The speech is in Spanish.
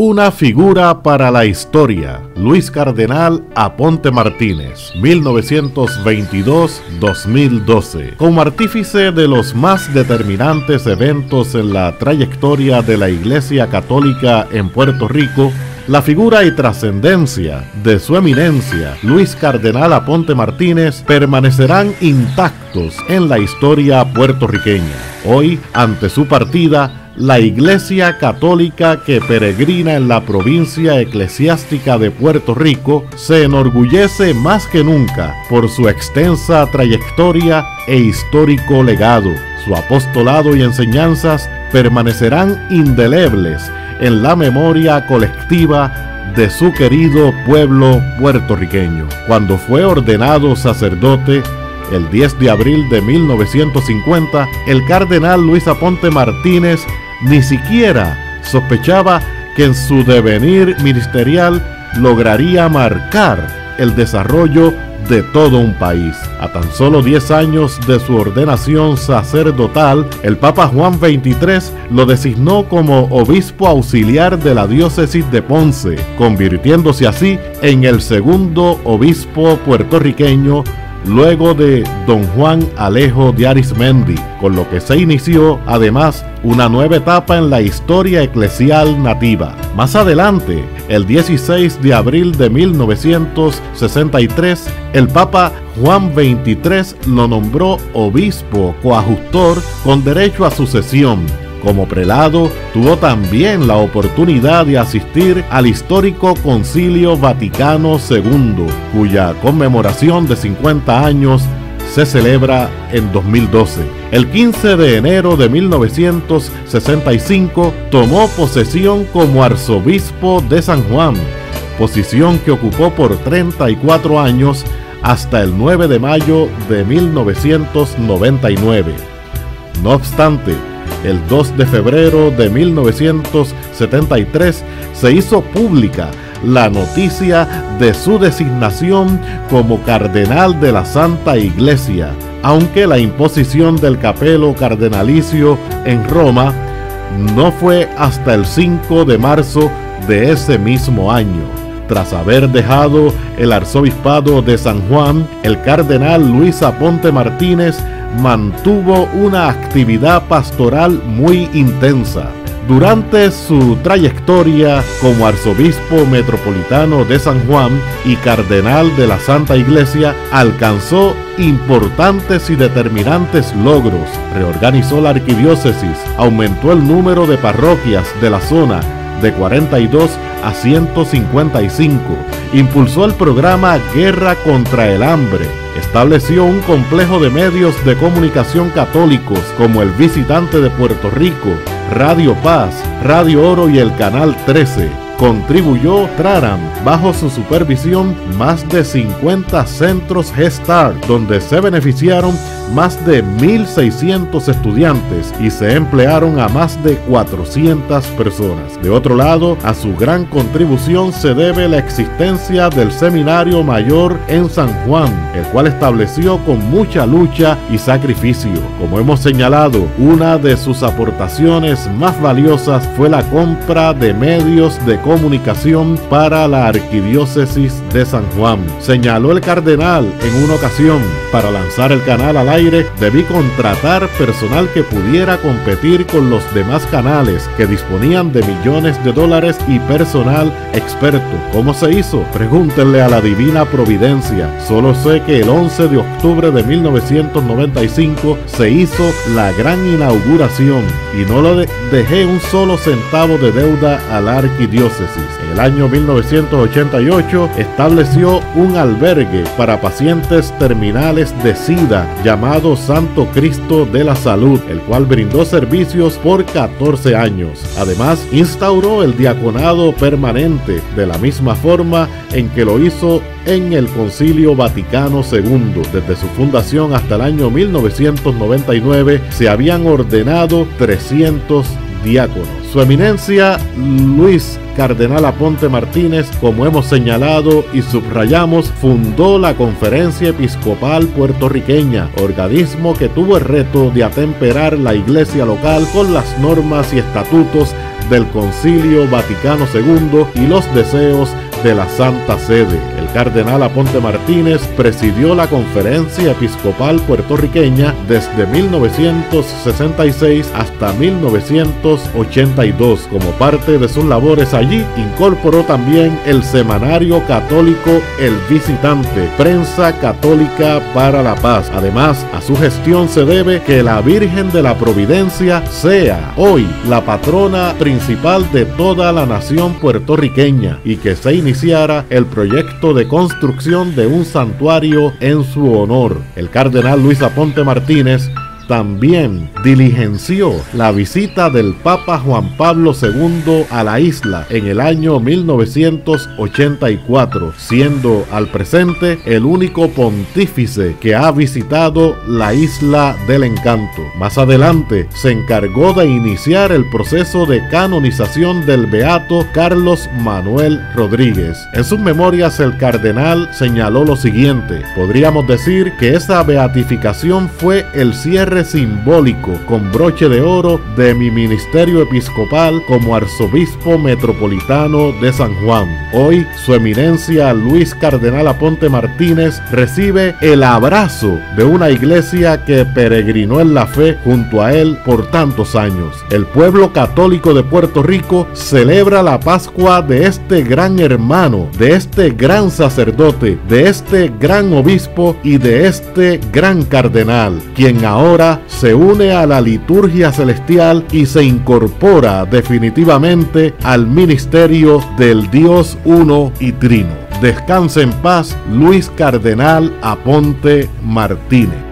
Una figura para la historia. Luis Cardenal Aponte Martínez, 1922-2012. Como artífice de los más determinantes eventos en la trayectoria de la Iglesia Católica en Puerto Rico, la figura y trascendencia de su eminencia, Luis Cardenal Aponte Martínez, permanecerán intactos en la historia puertorriqueña. Hoy, ante su partida, la Iglesia Católica que peregrina en la provincia eclesiástica de Puerto Rico se enorgullece más que nunca por su extensa trayectoria e histórico legado. Su apostolado y enseñanzas permanecerán indelebles en la memoria colectiva de su querido pueblo puertorriqueño. Cuando fue ordenado sacerdote, el 10 de abril de 1950, el cardenal Luis Aponte Martínez ni siquiera sospechaba que en su devenir ministerial lograría marcar el desarrollo de todo un país. A tan solo 10 años de su ordenación sacerdotal, el Papa Juan XXIII lo designó como obispo auxiliar de la diócesis de Ponce, convirtiéndose así en el segundo obispo puertorriqueño luego de don Juan Alejo de Arismendi, con lo que se inició además una nueva etapa en la historia eclesial nativa. Más adelante, el 16 de abril de 1963, el Papa Juan XXIII lo nombró obispo coajustor con derecho a sucesión como prelado, tuvo también la oportunidad de asistir al histórico Concilio Vaticano II, cuya conmemoración de 50 años se celebra en 2012. El 15 de enero de 1965 tomó posesión como arzobispo de San Juan, posición que ocupó por 34 años hasta el 9 de mayo de 1999. No obstante, el 2 de febrero de 1973 se hizo pública la noticia de su designación como cardenal de la Santa Iglesia, aunque la imposición del capelo cardenalicio en Roma no fue hasta el 5 de marzo de ese mismo año. Tras haber dejado el arzobispado de San Juan, el cardenal Luis Aponte Martínez mantuvo una actividad pastoral muy intensa. Durante su trayectoria como arzobispo metropolitano de San Juan y cardenal de la Santa Iglesia, alcanzó importantes y determinantes logros. Reorganizó la arquidiócesis, aumentó el número de parroquias de la zona de 42 a 155, impulsó el programa Guerra contra el Hambre, estableció un complejo de medios de comunicación católicos como el Visitante de Puerto Rico, Radio Paz, Radio Oro y el Canal 13 contribuyó Traram bajo su supervisión más de 50 centros G-Start, donde se beneficiaron más de 1.600 estudiantes y se emplearon a más de 400 personas. De otro lado, a su gran contribución se debe la existencia del Seminario Mayor en San Juan, el cual estableció con mucha lucha y sacrificio. Como hemos señalado, una de sus aportaciones más valiosas fue la compra de medios de comunicación para la Arquidiócesis de San Juan. Señaló el cardenal en una ocasión, para lanzar el canal al aire, debí contratar personal que pudiera competir con los demás canales que disponían de millones de dólares y personal experto. ¿Cómo se hizo? Pregúntenle a la divina providencia. Solo sé que el 11 de octubre de 1995 se hizo la gran inauguración y no lo dejé un solo centavo de deuda a la en el año 1988 estableció un albergue para pacientes terminales de SIDA llamado Santo Cristo de la Salud, el cual brindó servicios por 14 años. Además, instauró el diaconado permanente de la misma forma en que lo hizo en el Concilio Vaticano II. Desde su fundación hasta el año 1999 se habían ordenado 300 diáconos. Su eminencia Luis Cardenal Aponte Martínez, como hemos señalado y subrayamos, fundó la Conferencia Episcopal Puertorriqueña, organismo que tuvo el reto de atemperar la iglesia local con las normas y estatutos del Concilio Vaticano II y los deseos de la Santa Sede. El cardenal Aponte Martínez presidió la Conferencia Episcopal puertorriqueña desde 1966 hasta 1982. Como parte de sus labores allí, incorporó también el semanario católico El Visitante, Prensa Católica para la Paz. Además, a su gestión se debe que la Virgen de la Providencia sea hoy la patrona principal de toda la nación puertorriqueña y que se iniciara el proyecto de construcción de un santuario en su honor. El cardenal Luis Aponte Martínez también diligenció la visita del Papa Juan Pablo II a la isla en el año 1984, siendo al presente el único pontífice que ha visitado la isla del encanto. Más adelante se encargó de iniciar el proceso de canonización del beato Carlos Manuel Rodríguez. En sus memorias el cardenal señaló lo siguiente, podríamos decir que esa beatificación fue el cierre simbólico con broche de oro de mi ministerio episcopal como arzobispo metropolitano de San Juan. Hoy su eminencia Luis Cardenal Aponte Martínez recibe el abrazo de una iglesia que peregrinó en la fe junto a él por tantos años. El pueblo católico de Puerto Rico celebra la Pascua de este gran hermano, de este gran sacerdote, de este gran obispo y de este gran cardenal, quien ahora se une a la liturgia celestial y se incorpora definitivamente al ministerio del Dios uno y trino. Descanse en paz Luis Cardenal Aponte Martínez.